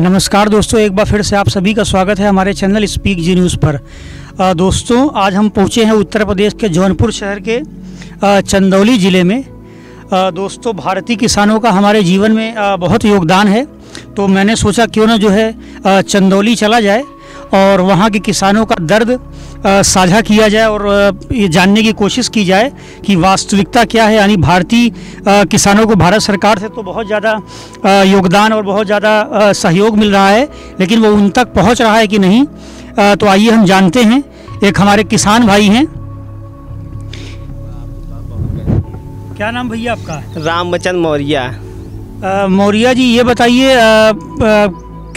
नमस्कार दोस्तों एक बार फिर से आप सभी का स्वागत है हमारे चैनल स्पीक जी न्यूज़ पर। आ, दोस्तों आज हम पहुँचे हैं उत्तर प्रदेश के जौनपुर शहर के आ, चंदौली ज़िले में। आ, दोस्तों भारतीय किसानों का हमारे जीवन में आ, बहुत योगदान है। तो मैंने सोचा क्यों ना जो है आ, चंदौली चला जाए। और वहाँ के किसानों का दर्द साझा किया जाए और ये जानने की कोशिश की जाए कि वास्तविकता क्या है। यानी भारतीय किसानों को भारत सरकार से तो बहुत ज़्यादा योगदान और बहुत ज़्यादा सहयोग मिल रहा है लेकिन वो उन तक पहुँच रहा है कि नहीं तो आइए हम जानते हैं। एक हमारे किसान भाई हैं। क्या नाम भैया आपका? रामबचन मौर्य। मौर्या जी ये बताइए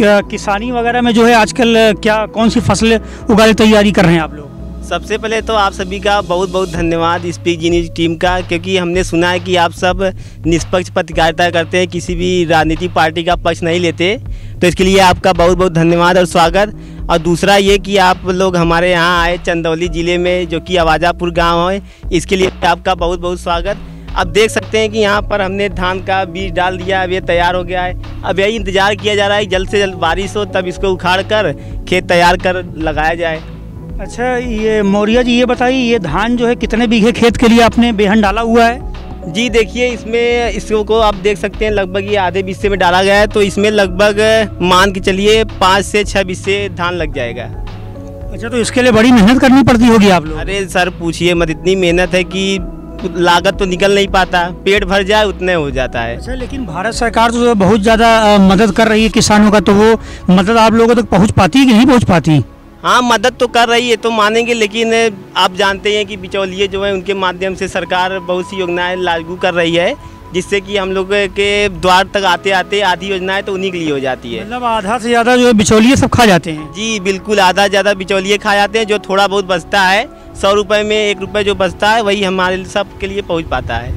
किसानी वगैरह में जो है आजकल, क्या, कौन सी फ़सलें उगाने तैयारी कर रहे हैं आप लोग? सबसे पहले तो आप सभी का बहुत बहुत धन्यवाद स्पीक जी न्यूज़ टीम का, क्योंकि हमने सुना है कि आप सब निष्पक्ष पत्रकारिता करते हैं, किसी भी राजनीतिक पार्टी का पक्ष नहीं लेते। तो इसके लिए आपका बहुत बहुत धन्यवाद और स्वागत। और दूसरा ये कि आप लोग हमारे यहाँ आए चंदौली ज़िले में, जो कि आवाजापुर गाँव है, इसके लिए आपका बहुत बहुत स्वागत। अब देख सकते हैं कि यहाँ पर हमने धान का बीज डाल दिया, अब ये तैयार हो गया है। अब यही इंतज़ार किया जा रहा है जल्द से जल्द बारिश हो तब इसको उखाड़ कर खेत तैयार कर लगाया जाए। अच्छा ये मौर्या जी ये बताइए ये धान जो है कितने बीघे खेत के लिए आपने बेहन डाला हुआ है? जी देखिए इसमें इसको को आप देख सकते हैं लगभग ये आधे बिस्से में डाला गया है तो इसमें लगभग मान के चलिए पाँच से छः बिस्से धान लग जाएगा। अच्छा तो इसके लिए बड़ी मेहनत करनी पड़ती होगी आप लोग अरे सर पूछिए मत इतनी मेहनत है कि लागत तो निकल नहीं पाता पेट भर जाए उतने हो जाता है। अच्छा लेकिन भारत सरकार तो बहुत ज़्यादा मदद कर रही है किसानों का तो वो मदद आप लोगों तक पहुँच पाती है कि नहीं पहुँच पाती? हाँ मदद तो कर रही है तो मानेंगे लेकिन आप जानते हैं कि बिचौलिए जो है उनके माध्यम से सरकार बहुत सी योजनाएँ लागू कर रही है जिससे कि हम लोग के द्वार तक आते आते आधी योजनाएँ तो उन्हीं के लिए हो जाती है। मतलब आधा से ज़्यादा जो बिचौलिए सब खा जाते हैं? जी बिल्कुल आधा ज़्यादा बिचौलिए खा जाते हैं जो थोड़ा बहुत बचता है सौ रुपये में एक रुपये जो बचता है, वही हमारे सब के लिए पहुँच पाता है।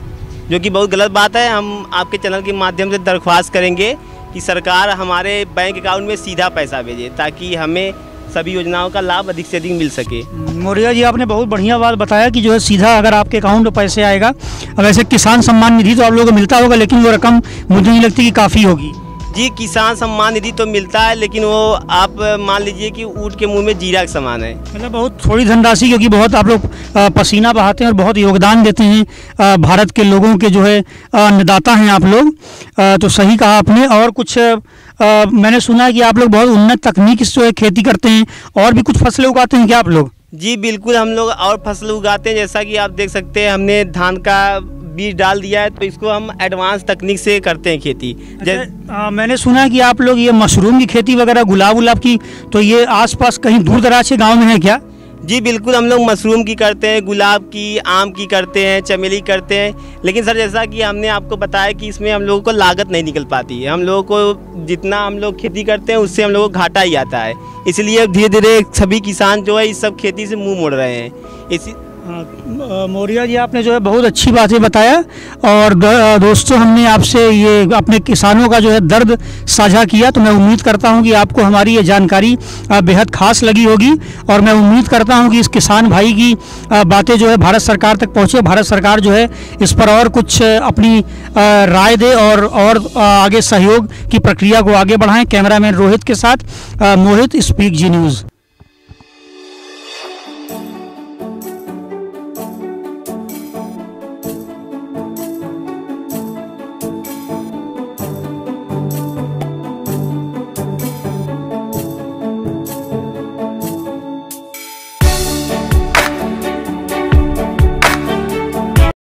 जो कि बहुत गलत बात है। हम आपके चैनल के माध्यम से दरख्वास्त करेंगे कि सरकार हमारे बैंक अकाउंट में सीधा पैसा भेजे, ताकि हमें सभी योजनाओं का लाभ अधिक से अधिक मिल सके। मौर्या जी, आपने बहुत बढ़िया बात बताया कि जो है सीधा अगर आपके अकाउंट में पैसे आएगा, अब ऐसे किसान सम्मान निधि तो आप लोगों को मिलता होगा, लेकिन वो रकम मुझे नहीं लगती कि काफ़ी होगी। जी किसान सम्मान निधि तो मिलता है लेकिन वो आप मान लीजिए कि ऊँट के मुँह में जीरा का समान है। मतलब बहुत थोड़ी धनराशि क्योंकि बहुत आप लोग पसीना बहाते हैं और बहुत योगदान देते हैं भारत के लोगों के जो है अन्नदाता हैं आप लोग। तो सही कहा आपने और कुछ मैंने सुना है कि आप लोग बहुत उन्नत तकनीक से जो है खेती करते हैं और भी कुछ फ़सलें उगाते हैं क्या आप लोग? जी बिल्कुल हम लोग और फ़सल उगाते हैं जैसा कि आप देख सकते हैं हमने धान का बीज डाल दिया है तो इसको हम एडवांस तकनीक से करते हैं खेती। अच्छा, अ, मैंने सुना है कि आप लोग ये मशरूम की खेती वगैरह गुलाब उलाब की तो ये आसपास कहीं दूर दराज के गाँव में है क्या? जी बिल्कुल हम लोग मशरूम की करते हैं गुलाब की आम की करते हैं चमेली करते हैं। लेकिन सर जैसा कि हमने आपको बताया कि इसमें हम लोगों को लागत नहीं निकल पाती है। हम लोगों को जितना हम लोग खेती करते हैं उससे हम लोगों को घाटा ही आता है। इसलिए धीरे धीरे सभी किसान जो है इस सब खेती से मुँह मोड़ रहे हैं। इसी मौर्या जी, आपने जो है बहुत अच्छी बातें बताया और दोस्तों, हमने आपसे ये अपने किसानों का जो है दर्द साझा किया तो मैं उम्मीद करता हूँ कि आपको हमारी ये जानकारी बेहद खास लगी होगी और मैं उम्मीद करता हूँ कि इस किसान भाई की बातें जो है भारत सरकार तक पहुँचे भारत सरकार जो है इस पर और कुछ अपनी राय दे और और आगे सहयोग की प्रक्रिया को आगे बढ़ाएँ। कैमरामैन रोहित के साथ मोहित, स्पीक जी न्यूज़।